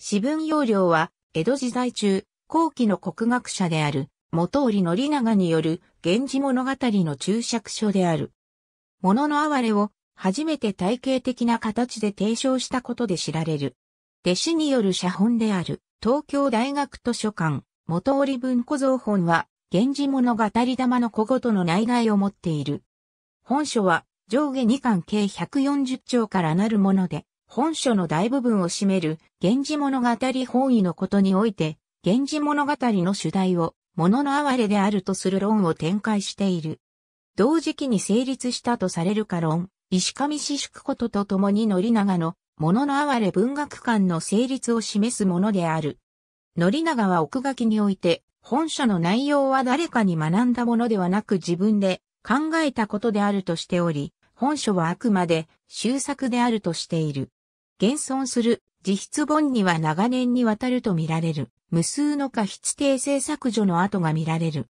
私文要領は、江戸時代中、後期の国学者である、元織宣長による、源氏物語の注釈書である。物の哀れを、初めて体系的な形で提唱したことで知られる。弟子による写本である、東京大学図書館、元織文庫蔵本は、源氏物語玉の小言の内外を持っている。本書は、上下2巻計140兆からなるもので、本書の大部分を占める、源氏物語本意のことにおいて、源氏物語の主題を、物の哀れであるとする論を展開している。同時期に成立したとされるか論、石上四宿ことと共に乗長の、物の哀れ文学館の成立を示すものである。乗長は奥書きにおいて、本書の内容は誰かに学んだものではなく自分で考えたことであるとしており、本書はあくまで終作であるとしている。現存する自筆本には長年にわたると見られる無数の過筆訂正削除の跡が見られる。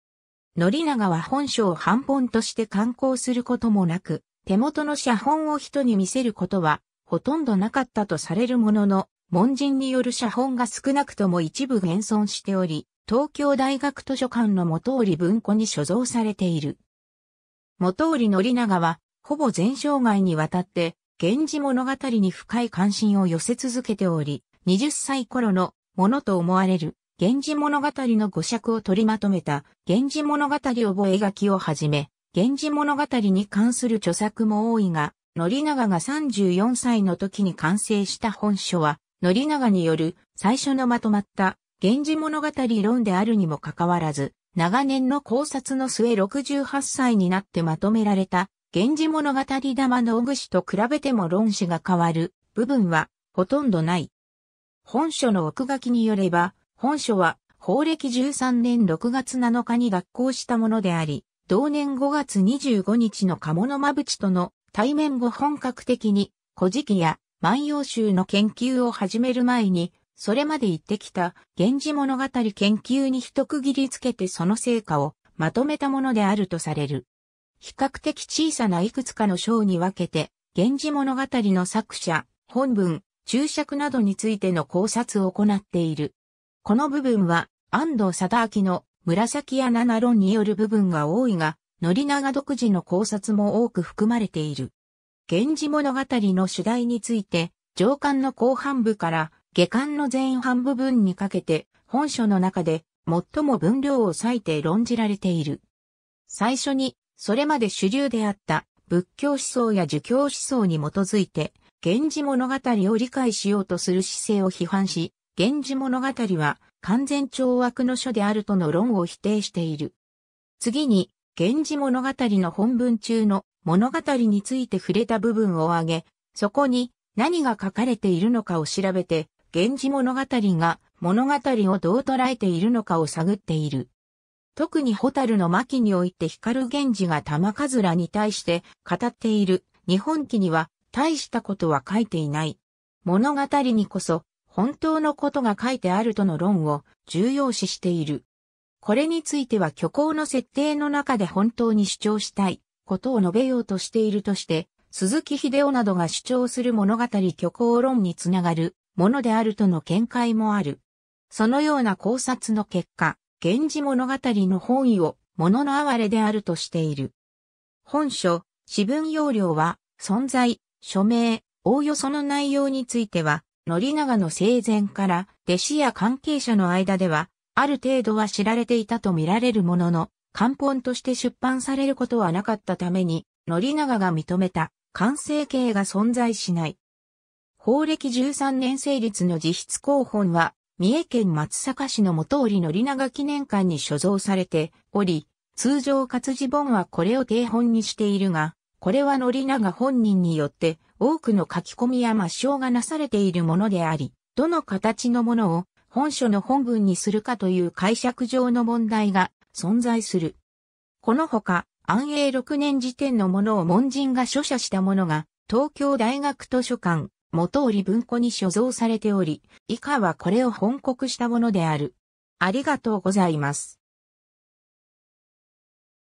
のり長は本書を版本として刊行することもなく、手元の写本を人に見せることはほとんどなかったとされるものの、門人による写本が少なくとも一部現存しており、東京大学図書館の元織文庫に所蔵されている。元織のり長はほぼ全生涯にわたって、源氏物語に深い関心を寄せ続けており、20歳頃のものと思われる、源氏物語の語尺を取りまとめた、源氏物語覚書きをはじめ、源氏物語に関する著作も多いが、則長が34歳の時に完成した本書は、則長による最初のまとまった源氏物語論であるにもかかわらず、長年の考察の末68歳になってまとめられた源氏物語玉の小串と比べても論旨が変わる部分はほとんどない。本書の奥書きによれば、本書は法暦13年6月7日に学校したものであり、同年5月25日の鴨の間淵との対面後本格的に古事記や万葉集の研究を始める前に、それまで言ってきた源氏物語研究に一区切りつけてその成果をまとめたものであるとされる。比較的小さないくつかの章に分けて、源氏物語の作者、本文、注釈などについての考察を行っている。この部分は、安藤貞明の紫や七論による部分が多いが、則長独自の考察も多く含まれている。源氏物語の主題について、上巻の後半部から下巻の前半部分にかけて、本書の中で最も分量を割いて論じられている。最初にそれまで主流であった仏教思想や儒教思想に基づいて、源氏物語を理解しようとする姿勢を批判し、源氏物語は完全懲悪の書であるとの論を否定している。次に、源氏物語の本文中の物語について触れた部分を挙げ、そこに何が書かれているのかを調べて、源氏物語が物語をどう捉えているのかを探っている。特にホタルの巻において光源氏が玉からに対して語っている日本記には大したことは書いていない。物語にこそ本当のことが書いてあるとの論を重要視している。これについては虚構の設定の中で本当に主張したいことを述べようとしているとして、鈴木秀夫などが主張する物語虚構論につながるものであるとの見解もある。そのような考察の結果、源氏物語の本意を物の哀れであるとしている。本書、私文要領は、存在、署名、おおよその内容については、則長の生前から弟子や関係者の間では、ある程度は知られていたとみられるものの、漢本として出版されることはなかったために、則長が認めた完成形が存在しない。法暦13年成立の自筆公本は、三重県松阪市の元織の長記念館に所蔵されており、通常活字本はこれを定本にしているが、これは則長本人によって多くの書き込みや抹消がなされているものであり、どの形のものを本書の本文にするかという解釈上の問題が存在する。このほか、安永6年時点のものを門人が書写したものが、東京大学図書館、元織文庫に所蔵されており、以下はこれを本国したものである。ありがとうございます。